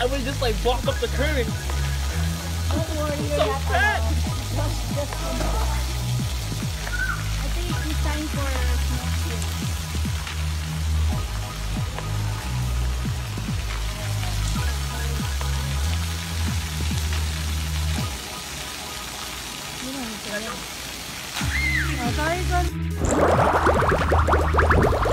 I would just like walk up the current. Don't worry, you're so not fat. I think it's time for smoking. You know, oh, sorry, son.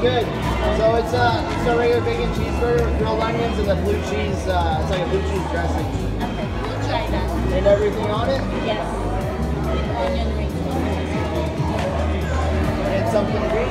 Good. So it's a it's a regular bacon cheeseburger with grilled onions and the blue cheese. Uh, it's like a blue cheese dressing Okay, we'll try that. and everything on it. Yes. Onion rings. And something to drink.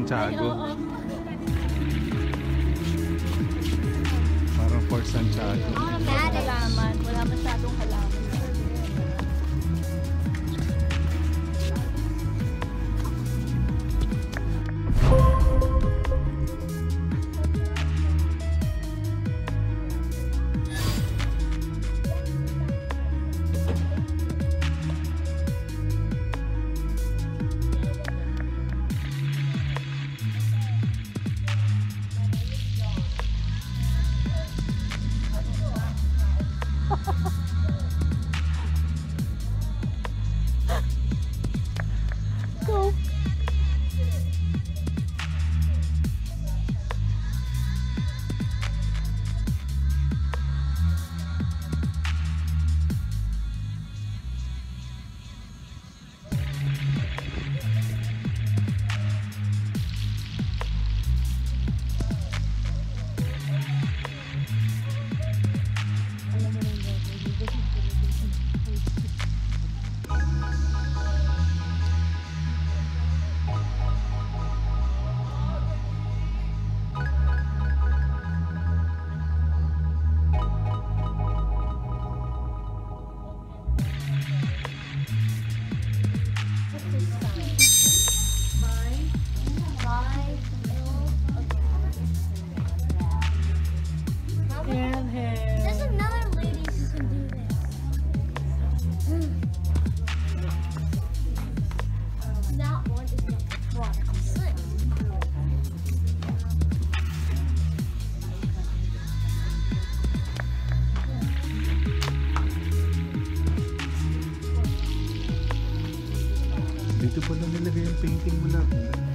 Santiago. Ay, oh, oh. Santiago. Ah, dito pala nilagay yung painting mo lang.